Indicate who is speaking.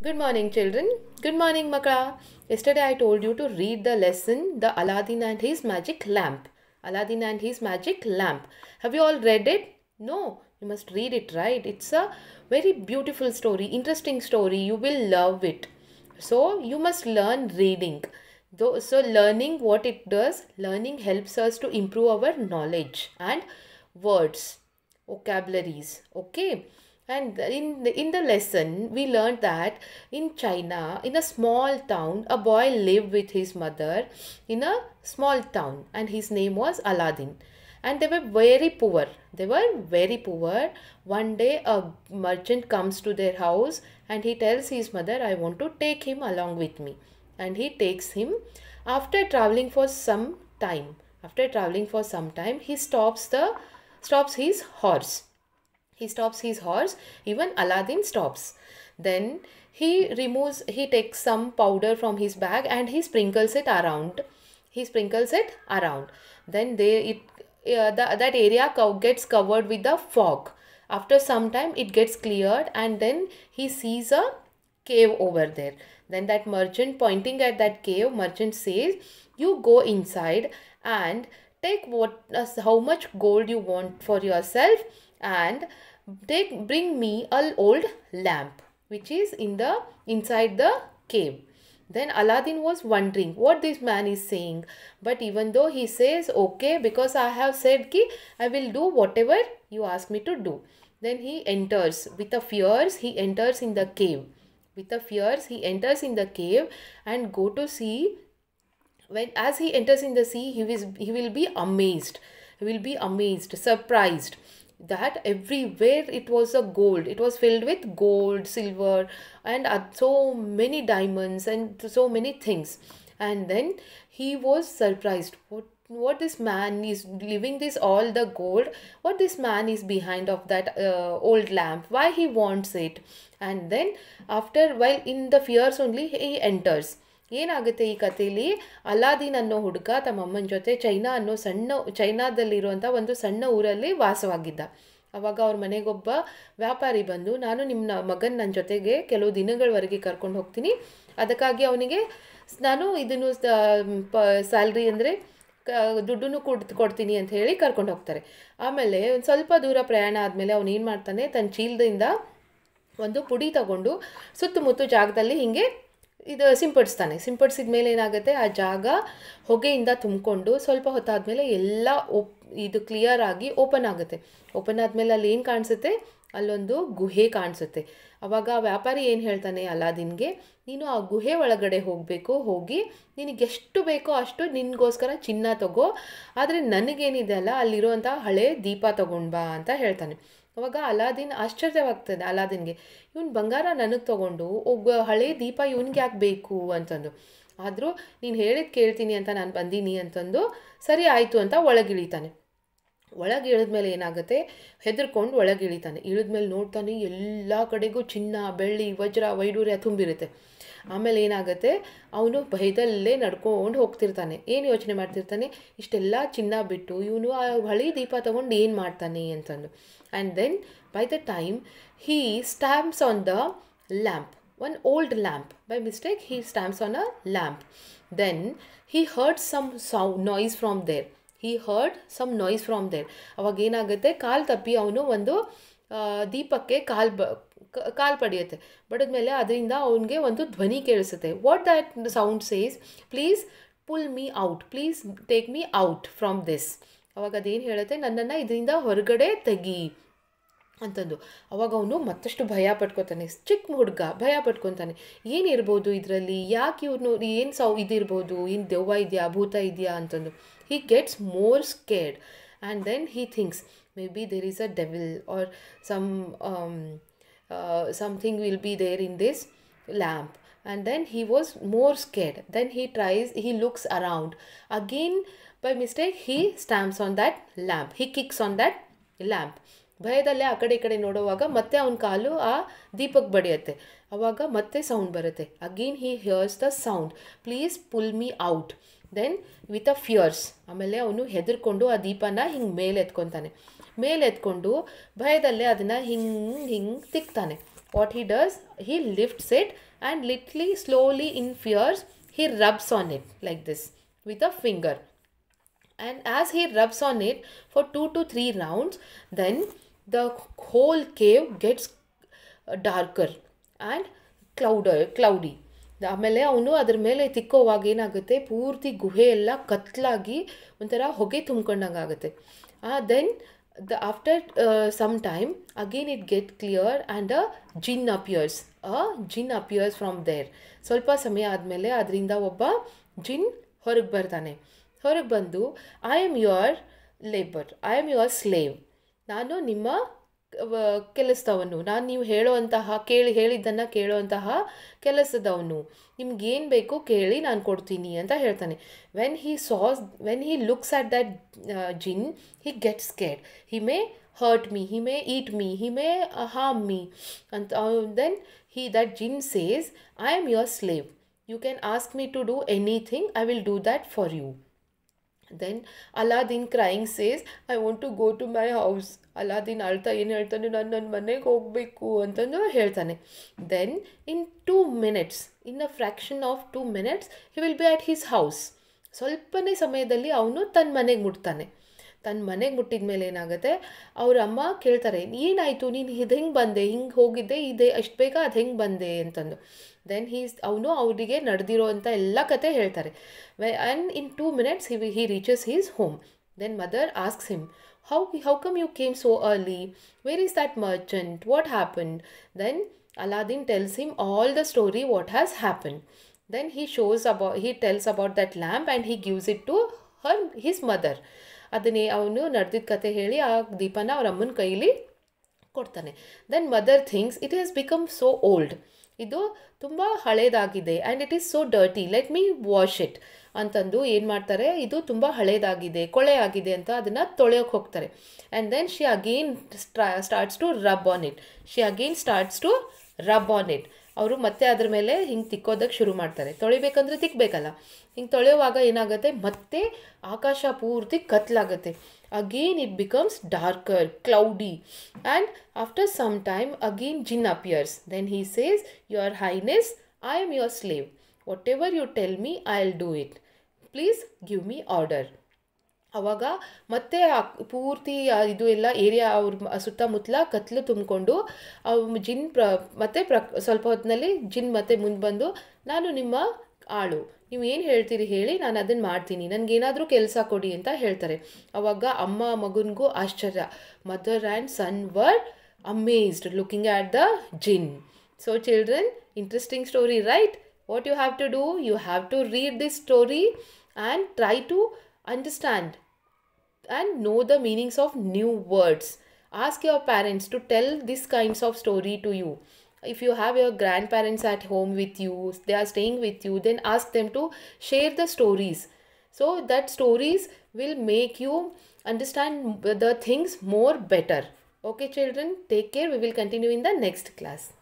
Speaker 1: Good morning, children. Good morning, Makra. Yesterday I told you to read the lesson The Aladdin and His Magic Lamp. Aladdin and His Magic Lamp. Have you all read it? No, you must read it, right? It's a very beautiful story, interesting story. You will love it. So, you must learn reading. So, learning what it does, learning helps us to improve our knowledge and words, vocabularies. Okay and in the, in the lesson we learned that in china in a small town a boy lived with his mother in a small town and his name was aladdin. And they were very poor. They were very poor. One day a merchant comes to their house and he tells his mother i want to take him along with me. And he takes him. After traveling for some time after traveling for some time he stops the stops his horse he stops his horse. Even aladdin stops. Then he removes he takes some powder from his bag and he sprinkles it around. He sprinkles it around. Then they it uh, the, that area gets covered with the fog. After some time it gets cleared and then he sees a cave over there. Then that merchant pointing at that cave merchant says you go inside and take what uh, how much gold you want for yourself and they bring me a old lamp which is in the inside the cave. Then aladdin was wondering what this man is saying. But even though he says okay because i have said ki i will do whatever you ask me to do. Then he enters. With a fears he enters in the cave. With a fears he enters in the cave and go to see. When as he enters in the sea he will he will be amazed. He will be amazed surprised that everywhere it was a gold. It was filled with gold silver and uh, so many diamonds and so many things. And then he was surprised. What what this man is leaving this all the gold? What this man is behind of that uh, old lamp? Why he wants it? And then after while in the fears only he enters ಏನಾಗುತ್ತೆ ಈ ಕಥೆಯಲ್ಲಿ ಅಲಾದೀನ್ ಅನ್ನೋ ಹುಡುಗ ತಮ್ಮ ಅಮ್ಮನ ಜೊತೆ China ಅನ್ನೋ ಸಣ್ಣ ಚೈನಾದಲ್ಲಿರುವಂಥ ಒಂದು ಸಣ್ಣ ಊರಲ್ಲಿ ವಾಸವಾಗಿದ್ದ. ಅವಾಗ ಅವ್ರ ಮನೆಗೊಬ್ಬ ವ್ಯಾಪಾರಿ ಬಂದು, ನಾನು ನಿಮ್ಮ ಮಗನ ನನ್ನ ಜೊತೆಗೆ ಕೆಲವು ದಿನಗಳವರೆಗೆ ಕರ್ಕೊಂಡು ಹೋಗ್ತೀನಿ. ಅದಕ್ಕಾಗಿ ಅವನಿಗೆ ನಾನು ಇದನ್ನು ಪ, ಸ್ಯಾಲ್ರಿ ಅಂದರೆ ದುಡ್ಡನ್ನು ಕೊಡ್, ಕೊಡ್ತೀನಿ ಅಂತ ಹೇಳಿ ಕರ್ಕೊಂಡು ಹೋಗ್ತಾರೆ. ಆಮೇಲೆ ಒಂದು ಸ್ವಲ್ಪ ದೂರ ಪ್ರಯಾಣ ಆದಮೇಲೆ ಅವನು ಏನು ಮಾಡ್ತಾನೆ ತನ್ನ ಚೀಲದಿಂದ ಒಂದು ಪುಡಿ ತಗೊಂಡು ಸುತ್ತಮುತ್ತ ಜಾಗದಲ್ಲಿ ಹೀಗೆ ಇದು ಸಿಂಪಡಿಸ್ತಾನೆ. ಸಿಂಪಡಿಸಿದ ಮೇಲೆ ಏನಾಗುತ್ತೆ? ಆ ಜಾಗ ಹೊಗೆಯಿಂದ ತುಂಬಿಕೊಂಡು ಸ್ವಲ್ಪ ಹೊತ್ತಾದಮೇಲೆ ಎಲ್ಲ ಓಪ್, ಇದು ಕ್ಲಿಯರ್ ಆಗಿ ಓಪನ್ ಆಗುತ್ತೆ. ಓಪನ್ ಆದಮೇಲೆ ಅಲ್ಲಿ ಏನು ಕಾಣಿಸುತ್ತೆ? ಅಲ್ಲೊಂದು ಗುಹೆ ಕಾಣಿಸುತ್ತೆ. ಅವಾಗ ವ್ಯಾಪಾರಿ ಏನು ಹೇಳ್ತಾನೆ ಅಲಾದಿನ್ಗೆ? ನೀನು ಆ ಗುಹೆ ಒಳಗಡೆ ಹೋಗಬೇಕು. ಹೋಗಿ ನಿನಗೆ ಎಷ್ಟು ಬೇಕೋ ಅಷ್ಟು ನಿನಗೋಸ್ಕರ ಚಿನ್ನ ತಗೋ. ಆದರೆ ನನಗೇನಿದೆ ಅಲ್ಲ ಅಲ್ಲಿರುವಂಥ ಹಳೆ ದೀಪ ತಗೊಂಡು ಬಾ ಅಂತ ಹೇಳ್ತಾನೆ. ಅವಾಗ ಅಲಾದಿನ್ ಆಶ್ಚರ್ಯವಾಗ್ತದೆ ಅಲಾದೀನ್ಗೆ. ಇವನು ಬಂಗಾರ ನನಗೆ ತೊಗೊಂಡು, ಒಬ್ಬ ಹಳೆ ದೀಪ ಇವನಿಗೆ ಯಾಕೆ ಬೇಕು ಅಂತಂದು. ಆದರೂ ನೀನು ಹೇಳಿದ್ ಕೇಳ್ತೀನಿ ಅಂತ ನಾನು ಬಂದೀನಿ ಅಂತಂದು, ಸರಿ ಆಯಿತು ಅಂತ ಒಳಗಿಳಿತಾನೆ. ಒಳಗೆ ಇಳಿದ್ಮೇಲೆ ಏನಾಗುತ್ತೆ? ಹೆದರ್ಕೊಂಡು ಒಳಗೆ ಇಳಿತಾನೆ. ಇಳಿದ್ಮೇಲೆ ನೋಡ್ತಾನೆ ಎಲ್ಲ ಕಡೆಗೂ ಚಿನ್ನ, ಬೆಳ್ಳಿ, ವಜ್ರ, ವೈಡೂರ್ಯ ತುಂಬಿರುತ್ತೆ. ಆಮೇಲೆ ಏನಾಗುತ್ತೆ? ಅವನು ಭಯದಲ್ಲೇ ನಡ್ಕೊಂಡು ಹೋಗ್ತಿರ್ತಾನೆ. ಏನು ಯೋಚನೆ ಮಾಡ್ತಿರ್ತಾನೆ? ಇಷ್ಟೆಲ್ಲ ಚಿನ್ನ ಬಿಟ್ಟು ಇವನು ಆ ಹಳಿ ದೀಪ ತಗೊಂಡು ಏನು ಮಾಡ್ತಾನೆ ಅಂತಂದು. And then by the time he stamps on the lamp one old lamp by mistake he stamps on a lamp then he heard some so noise from there he heard some noise from there ಅವಾಗ ಏನಾಗುತ್ತೆ? ಕಾಲು ತಪ್ಪಿ ಅವನು ಒಂದು ದೀಪಕ್ಕೆ ಕಾಲು ಬ ಕಾಲು ಪಡೆಯುತ್ತೆ. ಬಡದ್ಮೇಲೆ ಅದರಿಂದ ಅವನಿಗೆ ಒಂದು ಧ್ವನಿ ಕೇಳಿಸುತ್ತೆ. What that sound says please pull me out please take me out from this ಅವಾಗ ಅದೇನು ಹೇಳುತ್ತೆ? ನನ್ನನ್ನು ಇದರಿಂದ ಹೊರಗಡೆ ತೆಗಿ. ಅಂತಂದು. ಅವಾಗ ಅವನು ಮತ್ತಷ್ಟು ಭಯ ಪಟ್ಕೊತಾನೆ. ಚಿಕ್ಕ ಹುಡುಗ ಭಯ ಪಟ್ಕೊತಾನೆ. ಏನಿರ್ಬೋದು ಇದರಲ್ಲಿ? ಯಾಕೆ ಇವನು ಏನು ಸೌ ಇದಿರ್ಬೋದು ಏನು ದೆವ್ವ ಇದೆಯಾ? ಭೂತ ಇದೆಯಾ? ಅಂತಂದು. He gets more scared and then he thinks maybe there is a devil or some something will be there in this lamp and then then was more scared then then tries tries looks around again by mistake he stamps on that lamp lamp. Kicks on that lamp ಭಯದಲ್ಲೇ ಆ ಕಡೆ ಈ ಕಡೆ ನೋಡುವಾಗ ಮತ್ತೆ ಅವನ ಕಾಲು ಆ ದೀಪಕ್ಕೆ ಬಡಿಯುತ್ತೆ. ಅವಾಗ ಮತ್ತೆ ಸೌಂಡ್ ಬರುತ್ತೆ. Again he hears the sound please pull me out then with a fears ಆಮೇಲೆ ಅವನು ಹೆದರ್ಕೊಂಡು ಆ ದೀಪನ ಹಿಂಗೆ ಮೇಲೆ ಎತ್ಕೊತಾನೆ. ಮೇಲೆ ಎತ್ಕೊಂಡು ಭಯದಲ್ಲೇ ಅದನ್ನು ಹಿಂಗೆ ಹಿಂಗೆ ತಿಕ್ತಾನೆ. What he does he lifts it and lightly slowly in fears he rubs on it like this with a finger and as he rubs on it for two to three rounds then the whole cave gets darker darker and cloudy cloudy. ಆಮೇಲೆ ಅವನು ಅದ್ರ ಮೇಲೆ ತಿಕ್ಕೋವಾಗ ಏನಾಗುತ್ತೆ? ಪೂರ್ತಿ ಗುಹೆ ಎಲ್ಲ ಕತ್ಲಾಗಿ ಒಂಥರ ಹೊಗೆ ತುಂಬ್ಕೊಂಡಂಗೆ ಆಗುತ್ತೆ then the after some time again it get clear and again appears again appears from there ಸ್ವಲ್ಪ ಸಮಯ ಆದಮೇಲೆ ಅದರಿಂದ ಒಬ್ಬ ಜಿನ್ ಹೊರಗೆ ಬರ್ತಾನೆ. ಹೊರಗೆ ಬಂದು I am your labour I am your slave ನಾನು ನಿಮ್ಮ ಕೆಲಸದವನು. ನಾನು ನೀವು ಹೇಳುವಂತಹ, ಕೇಳಿ, ಹೇಳಿದ್ದನ್ನು ಕೇಳುವಂತಹ ಕೆಲಸದವನು. ನಿಮ್ಗೇನು ಬೇಕು ಕೇಳಿ ನಾನು ಕೊಡ್ತೀನಿ ಅಂತ ಹೇಳ್ತಾನೆ. When he saws when he looks at that jinn he gets scared he may hurt me he may eat me he may harm me ಅಂತ then he that jinn says I am your slave you can ask me to do anything I will do that for you then Aladdin crying says I want to go to my house Aladdin ಅಳ್ತಾ ಏನು ಹೇಳ್ತಾನೆ? ನಾನು ನನ್ನ ಮನೆಗೆ ಹೋಗಬೇಕು ಅಂತಂದು ಹೇಳ್ತಾನೆ. Then in two minutes in a fraction of two minutes he will be at his house ಸ್ವಲ್ಪನೇ ಸಮಯದಲ್ಲಿ ಅವನು ತನ್ನ ಮನೆಗೆ ಮುಟ್ತಾನೆ. ತನ್ನ ಮನೆಗೆ ಮುಟ್ಟಿದ ಮೇಲೆ ಏನಾಗುತ್ತೆ? ಅವ್ರ ಅಮ್ಮ ಕೇಳ್ತಾರೆ, ಏನಾಯಿತು? ನೀನು ಇದು ಹೆಂಗೆ ಬಂದೆ? ಹಿಂಗೆ ಹೋಗಿದ್ದೆ? ಇದೆ, ಅಷ್ಟು ಬೇಗ ಅದು ಹೆಂಗೆ ಬಂದೆ? ಅಂತಂದು. ದೆನ್ ಹೀಸ್ ಅವನು ಅವರಿಗೆ ನಡೆದಿರೋ ಅಂಥ ಎಲ್ಲ ಕತೆ ಹೇಳ್ತಾರೆ. Way and in two minutes he he reaches his home then mother asks him how how come you came so early where is that merchant what happen then Aladdin tells him all the story what has happen then he shows about, he tells about that lamp and he gives it to her his mother. ಅದನ್ನೇ ಅವನು ನಡೆದಿದ್ದ ಕತೆ ಹೇಳಿ ಆ ದೀಪನ ಅವ್ರ ಅಮ್ಮನ ಕೈಲಿ ಕೊಡ್ತಾನೆ. Then mother things it is become so old ಇದು ತುಂಬ ಹಳೇದಾಗಿದೆ and it is so dirty let me wash it ಅಂತಂದು ಏನು ಮಾಡ್ತಾರೆ? ಇದು ತುಂಬ ಹಳೇದಾಗಿದೆ, ಕೊಳೆ ಆಗಿದೆ ಅಂತ ಅದನ್ನು ತೊಳೆಯೋಕೆ ಹೋಗ್ತಾರೆ. And then she again starts to rub on it she again starts to rub on it ಅವರು ಮತ್ತೆ ಅದ್ರ ಮೇಲೆ ಹಿಂಗೆ ತಿಕ್ಕೋದಕ್ಕೆ ಶುರು ಮಾಡ್ತಾರೆ. ತೊಳಿಬೇಕಂದ್ರೆ ತಿಕ್ಕಬೇಕಲ್ಲ ಹಿಂಗೆ ತೊಳೆಯುವಾಗ ಏನಾಗುತ್ತೆ? ಮತ್ತೆ ಆಕಾಶ ಪೂರ್ತಿ ಕತ್ಲಾಗುತ್ತೆ. Again it becomes darker cloudy and after some time again jinn appears then he says your highness I am your slave whatever you tell me I will do it please give me order ಅವಾಗ ಮತ್ತೆ ಪೂರ್ತಿ ಇದು ಎಲ್ಲ area ಅವ್ರ ಸುತ್ತಮುತ್ತಲ ಕತ್ಲು ತುಂಬಿಕೊಂಡು ಜಿನ್ ಪ್ರ ಮತ್ತೆ ಪ್ರ ಸ್ವಲ್ಪ ಹೊತ್ತಿನಲ್ಲಿ ಜಿನ್ ಮತ್ತೆ ಮುಂದೆ ಬಂದು, ನಾನು ನಿಮ್ಮ ಆಳು. ನೀವು ಏನು ಹೇಳ್ತೀರಿ ಹೇಳಿ, ನಾನು ಅದನ್ನು ಮಾಡ್ತೀನಿ. ನನಗೇನಾದರೂ ಕೆಲಸ ಕೊಡಿ ಅಂತ ಹೇಳ್ತಾರೆ. ಅವಾಗ ಅಮ್ಮ ಮಗನಿಗೂ ಆಶ್ಚರ್ಯ. Mother and son were amazed looking at the jinn. So children interesting story right what you have to do you have to read this story and try to understand and know the meanings of new words. Ask your parents to tell these kinds of story to you. If you have your grandparents at home with you they are staying with you then ask them to share the stories. So that stories will make you understand the things more better. Okay children take care. We will continue in the next class